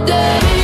today.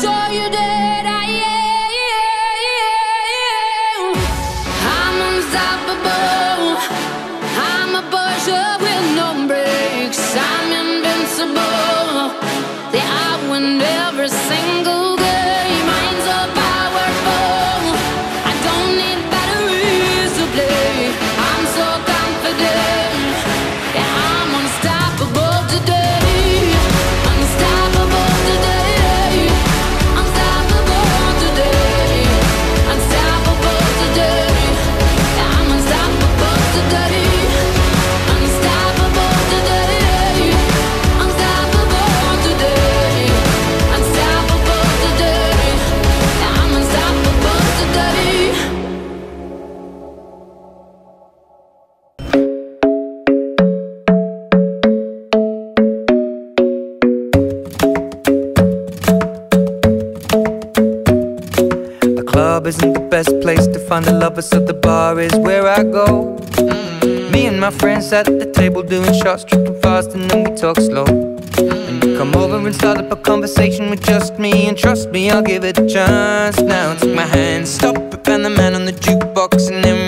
saw you did. Place to find the lovers, so the bar is where I go. Mm. Me and my friends at the table doing shots, tripping fast, and then we talk slow. And come over and start up a conversation with just me, and trust me, I'll give it a chance. Now take my hand, stop it, and the man on the jukebox, and then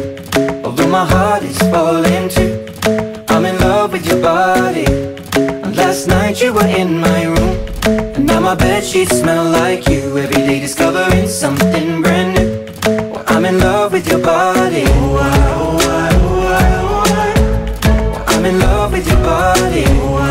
Although my heart is falling too. I'm in love with your body. and Last night you were in my room. And now my bed sheets smell like you. Every day discovering something brand new. I'm in love with your body. I'm in love with your body. I'm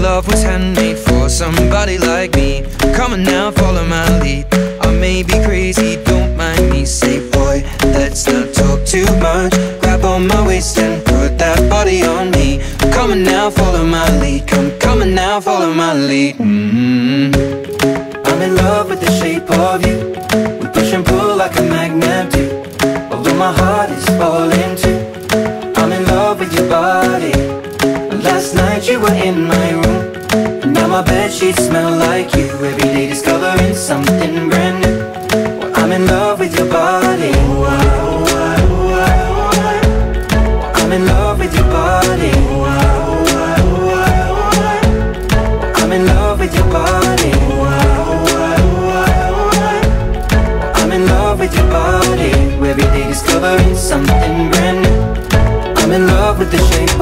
Love was handmade for somebody like me. Come on now, follow my lead. I may be crazy, don't mind me. Say, boy, let's not talk too much. Grab on my waist and put that body on me. Come on now, follow my lead. Come, come on now, follow my lead. Mm -hmm. I'm in love with the shape of you. We push and pull like a magnet do. Although my heart is falling too.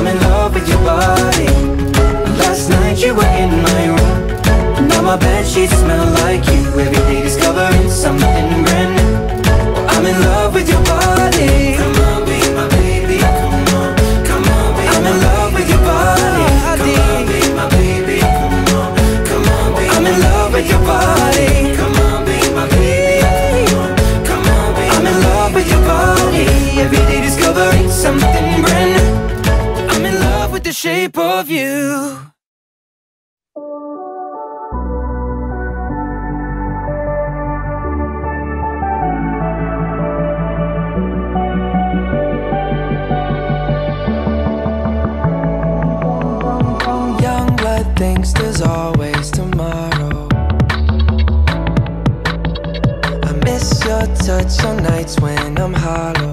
I'm in love with your body. Last night you were in my room. Now my bed sheets smell like you. Touch on nights when I'm hollow.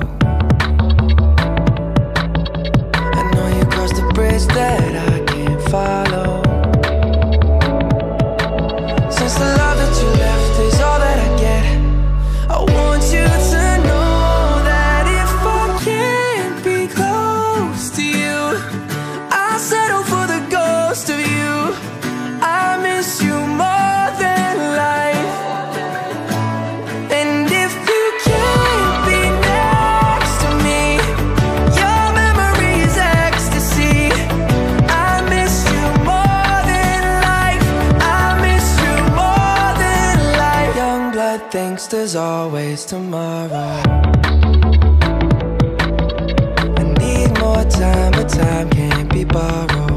Thinks there's always tomorrow. I need more time, but time can't be borrowed.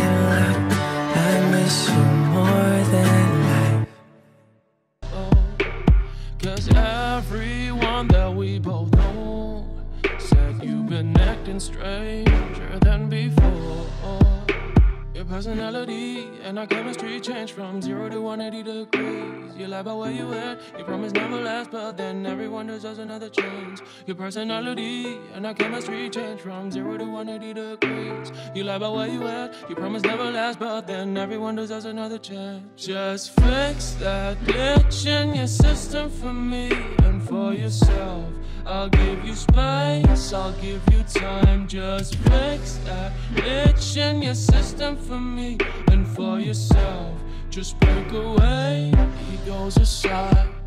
personality and our chemistry changed from zero to 180 degrees. You lie about where you at, you promise never last, but then everyone deserves another chance. Your personality and our chemistry changed from zero to 180 degrees. You lie about where you at, you promise never last, but then everyone deserves another chance. Just fix that glitch in your system for me and for yourself. I'll give you space, I'll give you time. Just fix that itch in your system for me and for yourself. Just break away, he goes aside.